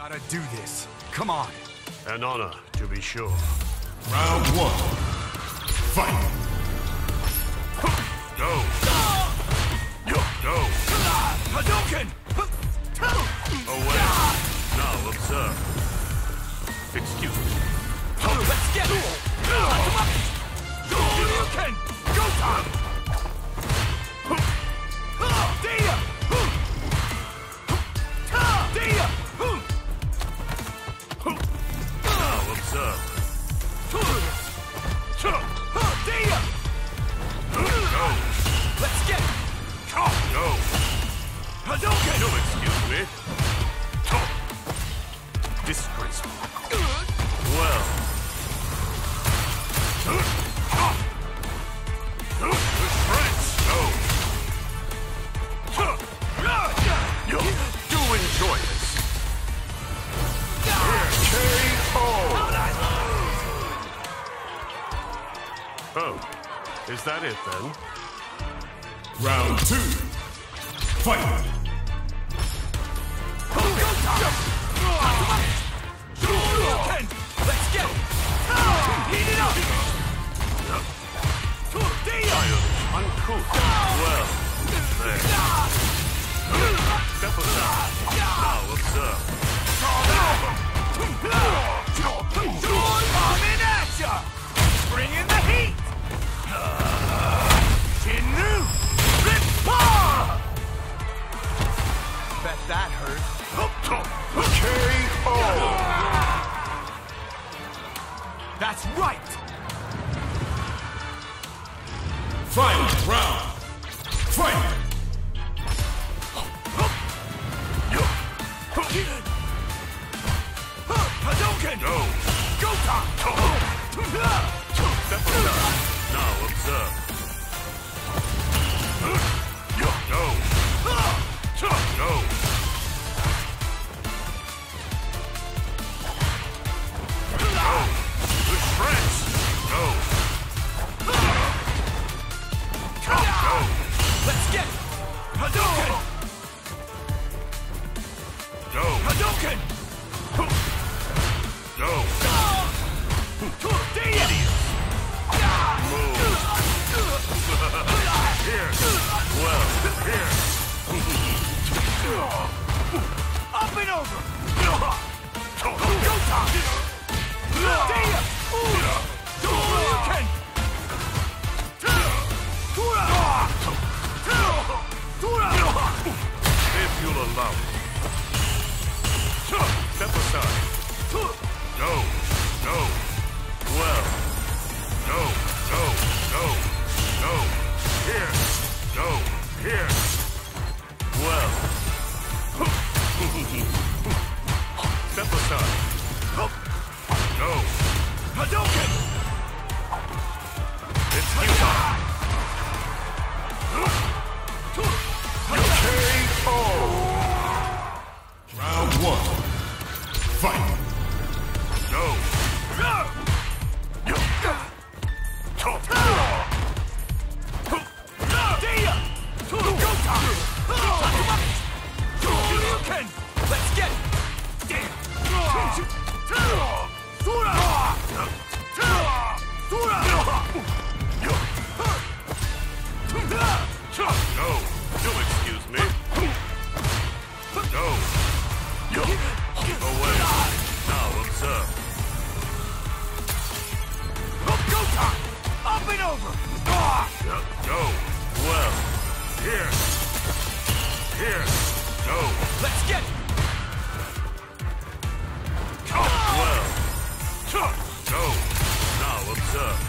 Gotta do this. Come on. An honor, to be sure. Round one. Fight. Go! Go! Hadouken! Away! Now observe. Excuse me. Let's get it! Hadouken! Go time! You'll excuse me. Disgraceful. Well. You do enjoy this. Oh, is that it then? Round two. Fight. That hurt. Now observe. Round one. Fight. Here. Go! Let's get it! Well. Go! Now observe.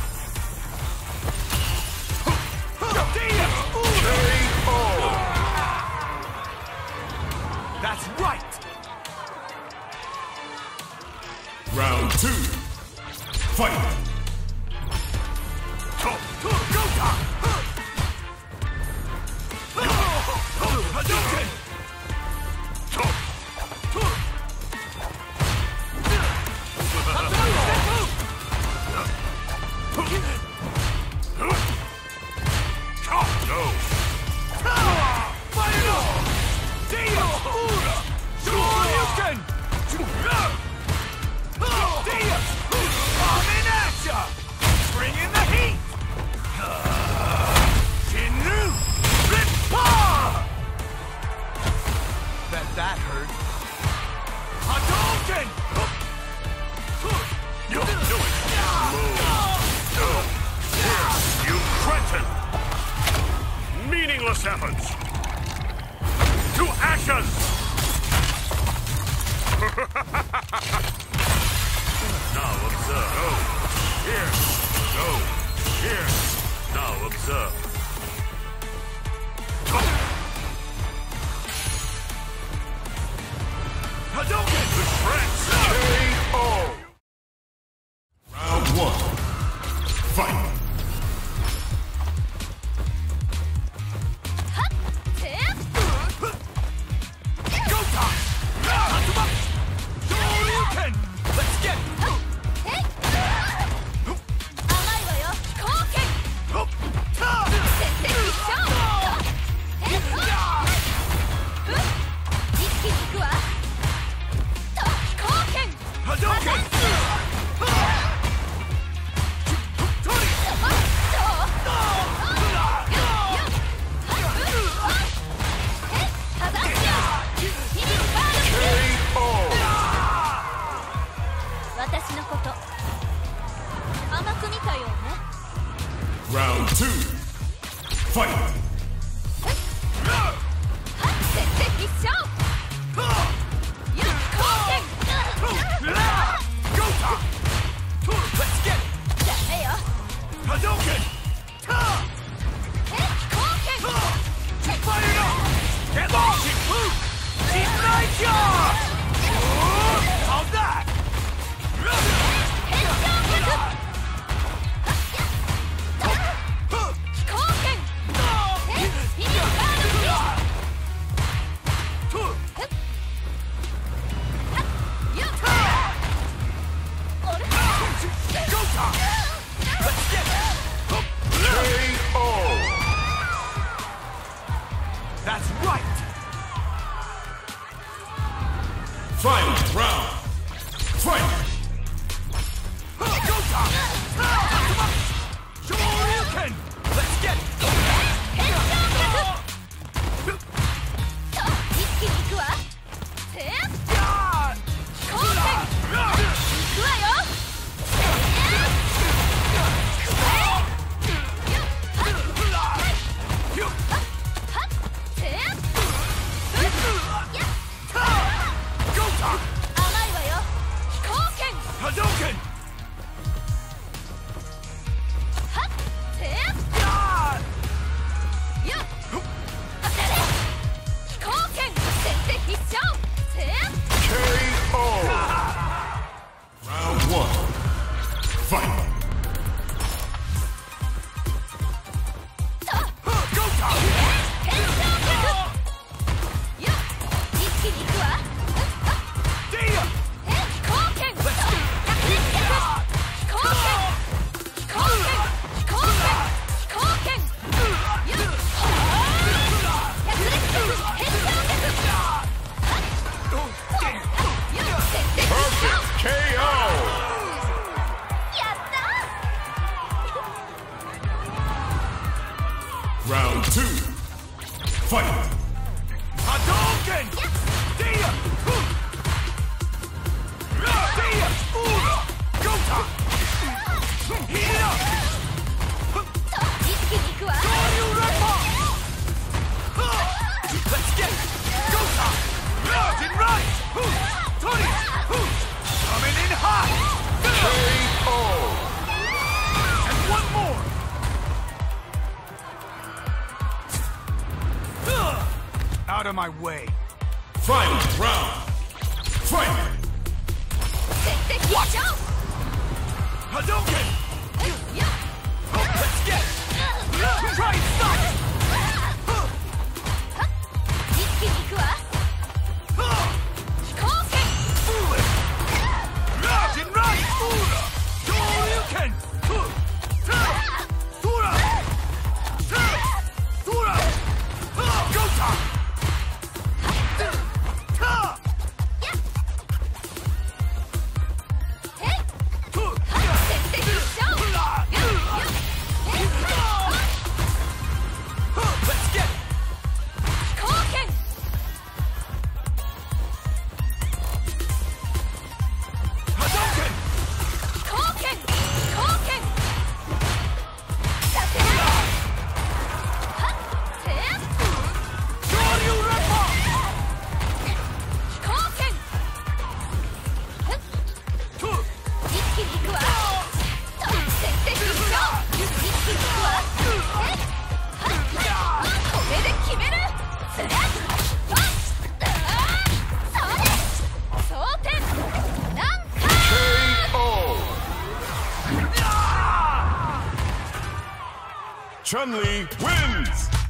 That's right! Round two. Fight. Go time! Hadouken! Go! Hadouken! that hurt. Hadouken! You'll do it! Move! You cretin! Meaningless efforts! To ashes! now observe. Go! Here! Go! Here! Now observe. Round two. Fight! Hadouken! Ta! Hadouken! Fire it up! Get lost! out of my way. Final round. Fight! Watch out! Hadouken! Let's get right! Chun Li wins.